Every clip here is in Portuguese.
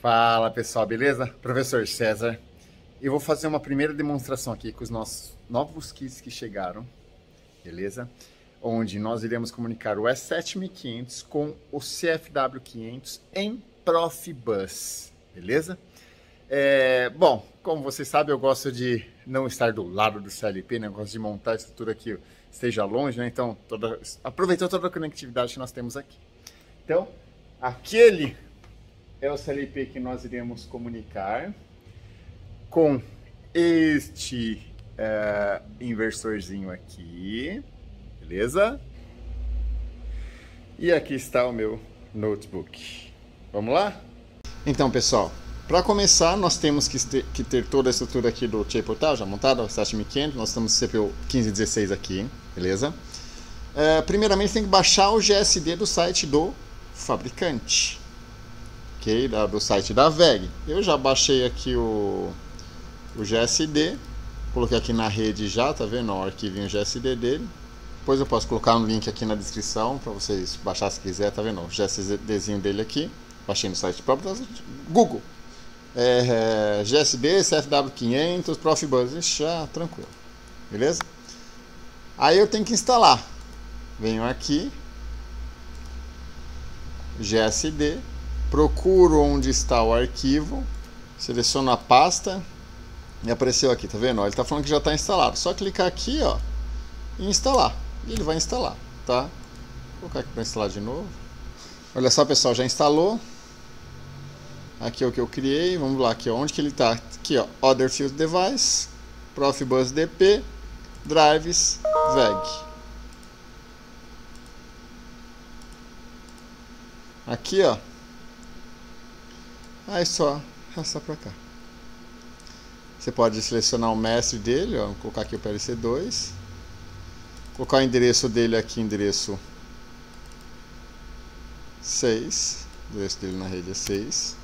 Fala pessoal, beleza? Professor César. Eu vou fazer uma primeira demonstração aqui com os nossos novos kits que chegaram, beleza? Onde nós iremos comunicar o S7500 com o CFW500 em Profibus, beleza? É, bom, como vocês sabem, eu gosto de não estar do lado do CLP, né? Eu gosto de montar a estrutura que esteja longe, né? Então, toda, aproveitando toda a conectividade que nós temos aqui. Então, aquele é o CLP que nós iremos comunicar com este uh, inversorzinho aqui, beleza? E aqui está o meu notebook. Vamos lá? Então, pessoal, para começar, nós temos que ter, que ter, toda a estrutura aqui do Chain Portal já montada, o 7500, nós estamos CPU 1516 aqui, beleza? Uh, primeiramente, tem que baixar o GSD do site do fabricante ok? Da, do site da VEG. Eu já baixei aqui o, o GSD, coloquei aqui na rede já, tá vendo? O arquivinho GSD dele. Depois eu posso colocar um link aqui na descrição para vocês baixar se quiser, tá vendo? O GSDzinho dele aqui. Baixei no site próprio da Google. É, é, GSD, CFW500, Profibus, já tranquilo. Beleza? Aí eu tenho que instalar. Venho aqui, GSD, procuro onde está o arquivo, seleciono a pasta e apareceu aqui, tá vendo? Ele está falando que já está instalado. Só clicar aqui, ó, e instalar. E ele vai instalar, tá? Vou colocar aqui para instalar de novo. Olha só, pessoal, já instalou. Aqui é o que eu criei. Vamos lá, aqui, ó, onde que ele está? Aqui, ó, Other Field Device, Profibus DP, Drives, VEG. Aqui, ó, Aí só arrastar para cá. Você pode selecionar o mestre dele, ó, colocar aqui o PLC2. Colocar o endereço dele aqui, endereço 6. O endereço dele na rede é 6.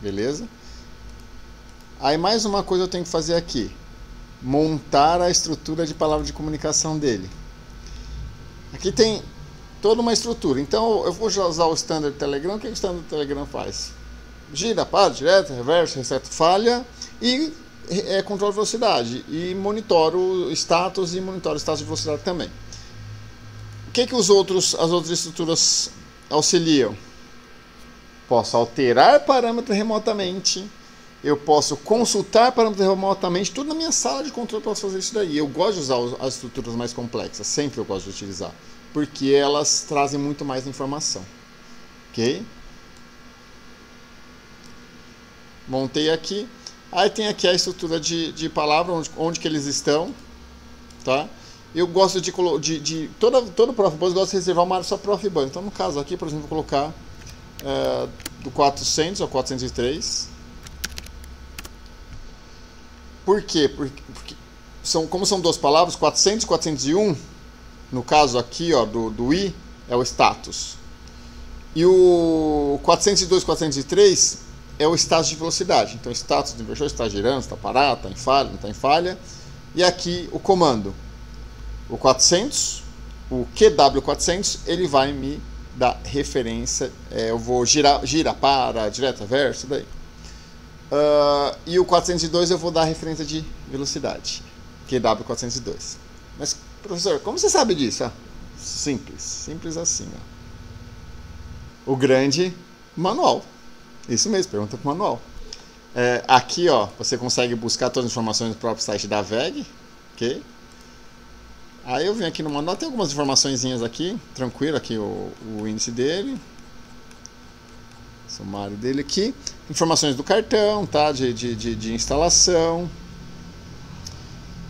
Beleza? Aí mais uma coisa eu tenho que fazer aqui. Montar a estrutura de palavra de comunicação dele. Aqui tem toda uma estrutura. Então eu vou usar o standard Telegram. O que o standard Telegram faz? Gira, para, direto, reverso, reseta, falha e é, velocidade. E monitoro status e monitoro status de velocidade também. O que, que os outros, as outras estruturas auxiliam? Posso alterar parâmetros remotamente. Eu posso consultar parâmetros remotamente. Tudo na minha sala de controle eu posso fazer isso daí. Eu gosto de usar as estruturas mais complexas. Sempre eu gosto de utilizar porque elas trazem muito mais informação. Ok? Montei aqui. Aí tem aqui a estrutura de, de palavra, onde, onde que eles estão. Tá? Eu gosto de, de, de toda, todo Profibus gosta de reservar uma área só Profibus. Então, no caso aqui, por exemplo, vou colocar é, do 400 ao 403. Por quê? Porque, porque são, como são duas palavras, 400 e 401, no caso aqui ó, do, do I, é o status. E o 402, 403 é o status de velocidade. Então, status do inversor está girando, está parado, está em falha, não está em falha. E aqui o comando. O 400, o QW400, ele vai me dar referência. É, eu vou girar, gira, para, direto, verso, daí. Uh, e o 402 eu vou dar referência de velocidade. QW402. Mas Professor, como você sabe disso? Ah, simples, simples assim. Ó. O grande manual. Isso mesmo, pergunta para o manual. É, aqui, ó, você consegue buscar todas as informações no próprio site da VEG, ok? Aí eu vim aqui no manual, tem algumas informações aqui, tranquilo, aqui o, o índice dele, sumário dele aqui, informações do cartão, tá, de, de, de, de instalação,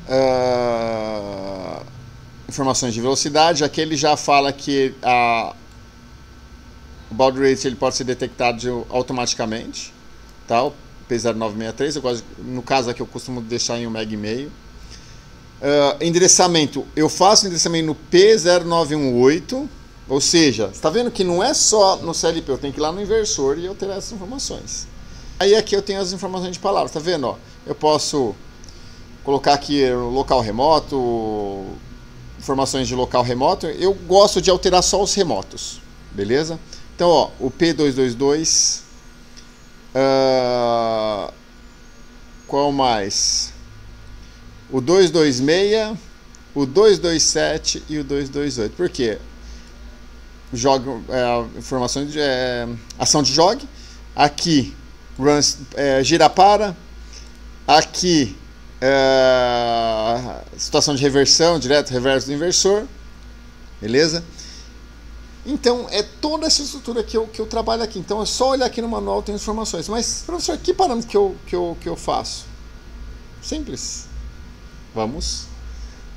uh, informações de velocidade. Aqui ele já fala que a, o baud rate ele pode ser detectado automaticamente. Tá? O P0963, eu gosto, no caso aqui eu costumo deixar em 1 MB e meio. Uh, endereçamento, eu faço endereçamento no P0918, ou seja, está vendo que não é só no CLP, eu tenho que ir lá no inversor e alterar essas informações. Aí aqui eu tenho as informações de palavras, tá vendo? Ó, eu posso colocar aqui local remoto, informações de local remoto, eu gosto de alterar só os remotos, beleza? Então, ó, o P222 Uh, qual mais? O 226, o 227 e o 228. Por quê? Jogo, é, informações de é, ação de jogue. Aqui, runs, é, gira para. Aqui, é, situação de reversão, direto, reverso do inversor. Beleza? Então, é toda essa estrutura que eu, que eu trabalho aqui. Então, é só olhar aqui no manual, tem informações. Mas, professor, que parâmetro que eu, que eu, que eu faço? Simples. Vamos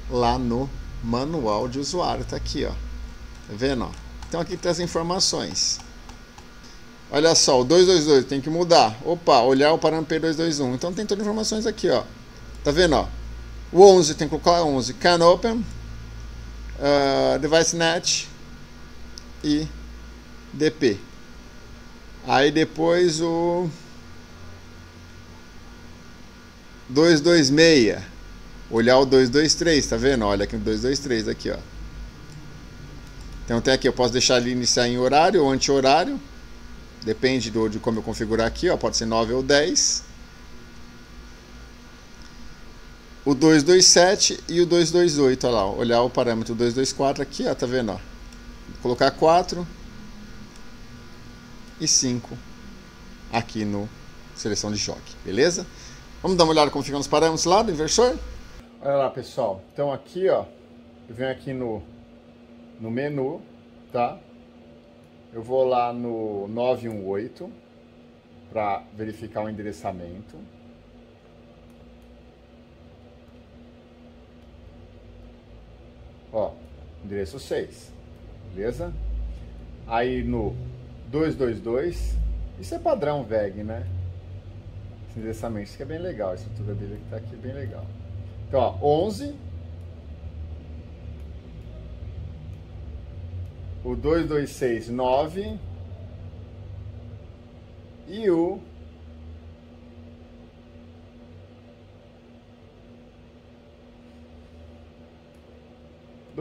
lá no manual de usuário. Tá aqui, ó. Tá vendo? Ó? Então, aqui tem as informações. Olha só, o 222 tem que mudar. Opa, olhar o parâmetro P221. Então, tem todas as informações aqui, ó. Tá vendo, ó? O 11 tem que colocar 11. Can open. Uh, device net e DP. Aí depois o 226. Olhar o 223, tá vendo? Olha aqui o 223 aqui, ó. Então tem aqui, eu posso deixar ele iniciar em horário ou anti-horário. Depende do, de como eu configurar aqui, ó. Pode ser 9 ou 10. O 227 e o 228, olha lá. Olhar o parâmetro 224 aqui, ó. Tá vendo, ó? colocar 4 e 5 aqui no seleção de choque, beleza? Vamos dar uma olhada como ficam os parâmetros lá do inversor? Olha lá, pessoal. Então aqui, ó, eu venho aqui no, no menu, tá? Eu vou lá no 918 para verificar o endereçamento. Ó, endereço 6 beleza? Aí no 222, isso é padrão VEG, né? Esse endereçamento, isso que é bem legal, a estrutura dele que tá aqui é bem legal. Então, ó, 11, o 226, 9 e o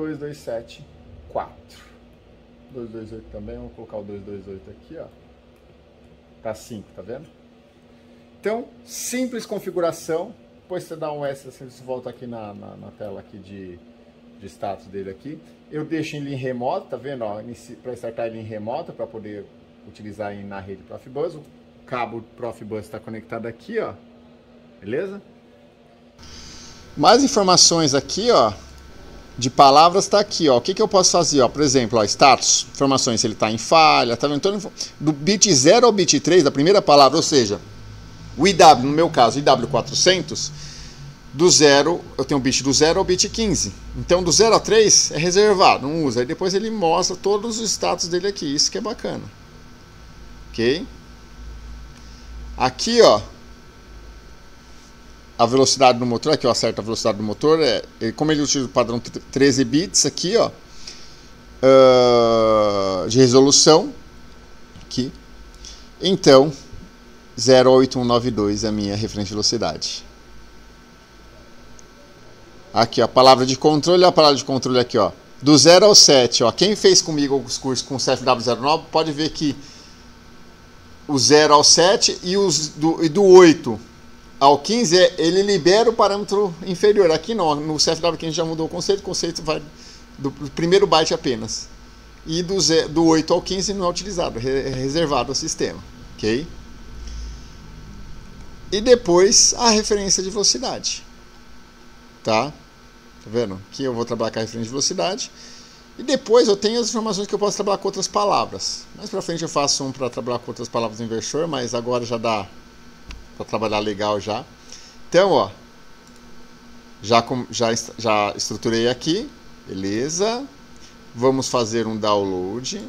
dois dois sete quatro 228 também, vamos colocar o 228 aqui, ó. Tá 5, tá vendo? Então, simples configuração. Depois você dá um S, assim, você volta aqui na, na, na tela aqui de, de status dele aqui. Eu deixo em linha remota, tá vendo? Para startar ele em remota, para poder utilizar na rede Profibus. O cabo Profibus está conectado aqui, ó. Beleza? Mais informações aqui, ó de palavras está aqui, ó. O que, que eu posso fazer, ó? Por exemplo, ó, status, informações, se ele está em falha, tá vendo? Então, do bit 0 ao bit 3 da primeira palavra, ou seja, o IW, no meu caso, IW400, do 0, eu tenho o bit do 0 ao bit 15. Então, do 0 a 3 é reservado, não usa. Aí depois ele mostra todos os status dele aqui, isso que é bacana. Ok? Aqui, ó, a velocidade do motor, aqui eu acerto a velocidade do motor, é, como ele utiliza o padrão 13 bits aqui, ó, uh, de resolução, aqui, então 08192 é a minha referência de velocidade. Aqui, ó, a palavra de controle, a palavra de controle aqui, ó, do 0 ao 7, ó, quem fez comigo os cursos com CFW09 pode ver que o 0 ao 7 e, os do, e do 8 ao 15, é, ele libera o parâmetro inferior. Aqui não, no CFW que a gente já mudou o conceito, o conceito vai do primeiro byte apenas. E do, do 8 ao 15 não é utilizado, é reservado ao sistema. Ok? E depois a referência de velocidade. Tá? Tá vendo? Aqui eu vou trabalhar com a referência de velocidade. E depois eu tenho as informações que eu posso trabalhar com outras palavras. Mais pra frente eu faço um para trabalhar com outras palavras no inversor, mas agora já dá para trabalhar legal já. Então, ó, já, já, já estruturei aqui, beleza. Vamos fazer um download.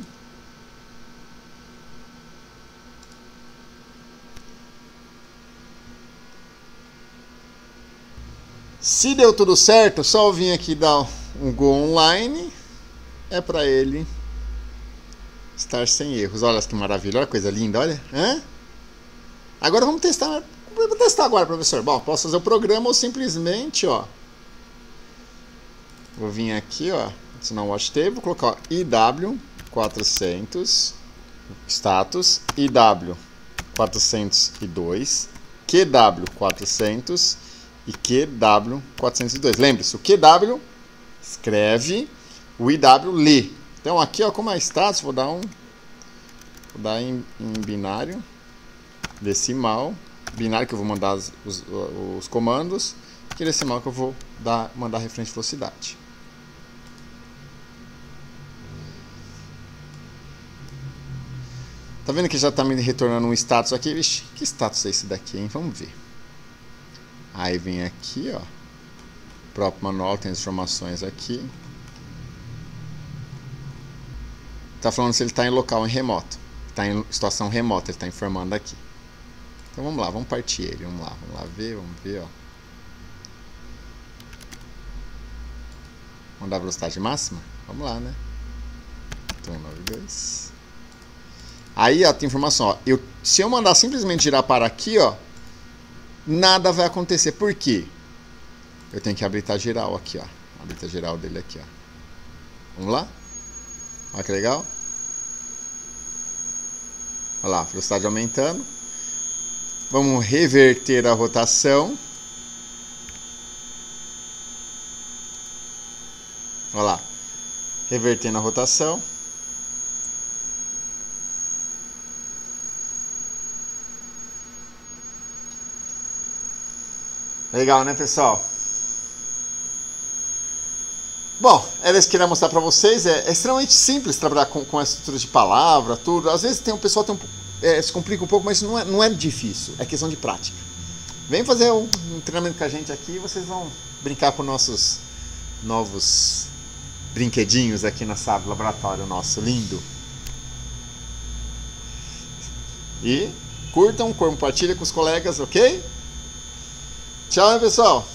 Se deu tudo certo, só eu vim aqui dar um Go Online. É para ele estar sem erros. Olha que maravilha, olha que coisa linda, olha. Hã? Agora vamos testar. Vamos testar agora, professor. Bom, posso fazer o programa ou simplesmente, ó. Vou vir aqui, ó. Adicionar um watch table, vou colocar ó, IW400 status IW 402, QW 400 e QW 402. Lembre-se, o QW escreve, o IW lê. Então aqui, ó, como é status, vou dar um vou dar em, em binário decimal, binário que eu vou mandar os, os, os comandos, que decimal que eu vou dar, mandar referente velocidade. Tá vendo que já está me retornando um status aqui? Vixe, que status é esse daqui, hein? Vamos ver. Aí vem aqui, ó. O próprio manual tem as informações aqui. Tá falando se ele está em local em remoto. Está em situação remota, ele está informando aqui. Então vamos lá, vamos partir ele. Vamos lá, vamos lá ver, vamos ver, ó. Vamos dar velocidade máxima? Vamos lá, né? 192. Aí, ó, tem informação, ó. Eu, se eu mandar simplesmente girar para aqui, ó, nada vai acontecer. Por quê? Eu tenho que habilitar geral aqui, ó. Habilitar geral dele aqui, ó. Vamos lá? Olha que legal. Olha lá, velocidade aumentando. Vamos reverter a rotação. Olha lá. Revertendo a rotação. Legal, né, pessoal? Bom, era isso que eu queria mostrar para vocês. É, é, extremamente simples trabalhar com, com essa estrutura de palavra, tudo. Às vezes tem um pessoal tem um, é, se complica um pouco, mas não é, não é difícil. É questão de prática. Vem fazer um, um treinamento com a gente aqui e vocês vão brincar com nossos novos brinquedinhos aqui na sala do laboratório nosso lindo. E curtam, compartilhem com os colegas, ok? Tchau, pessoal!